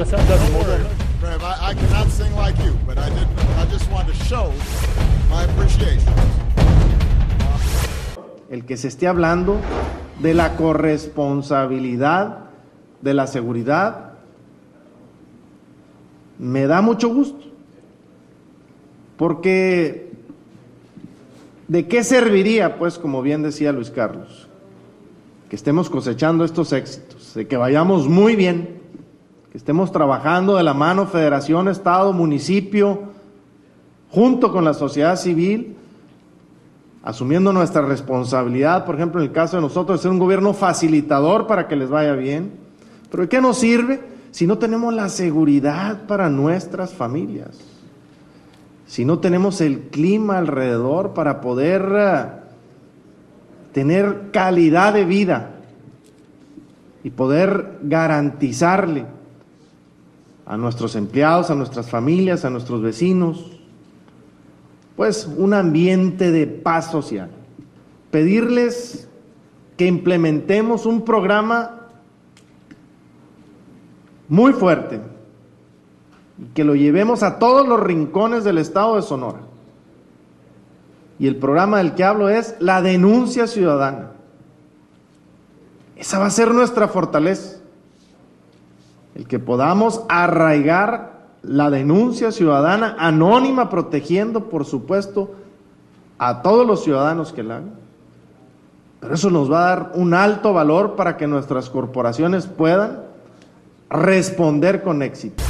I, cannot sing like you, but I did. I just wanted to show my appreciation. El que se esté hablando de la corresponsabilidad de la seguridad me da mucho gusto, porque ¿de qué serviría, pues, como bien decía Luis Carlos, que estemos cosechando estos éxitos, de que vayamos muy bien? Que estemos trabajando de la mano federación, estado, municipio, junto con la sociedad civil, asumiendo nuestra responsabilidad, por ejemplo, en el caso de nosotros, de ser un gobierno facilitador para que les vaya bien. Pero ¿de qué nos sirve si no tenemos la seguridad para nuestras familias? Si no tenemos el clima alrededor para poder uh, tener calidad de vida y poder garantizarle a nuestros empleados, a nuestras familias, a nuestros vecinos, pues un ambiente de paz social. Pedirles que implementemos un programa muy fuerte y que lo llevemos a todos los rincones del estado de Sonora. Y el programa del que hablo es la denuncia ciudadana. Esa va a ser nuestra fortaleza el que podamos arraigar la denuncia ciudadana anónima, protegiendo, por supuesto, a todos los ciudadanos que la hagan. Pero eso nos va a dar un alto valor para que nuestras corporaciones puedan responder con éxito.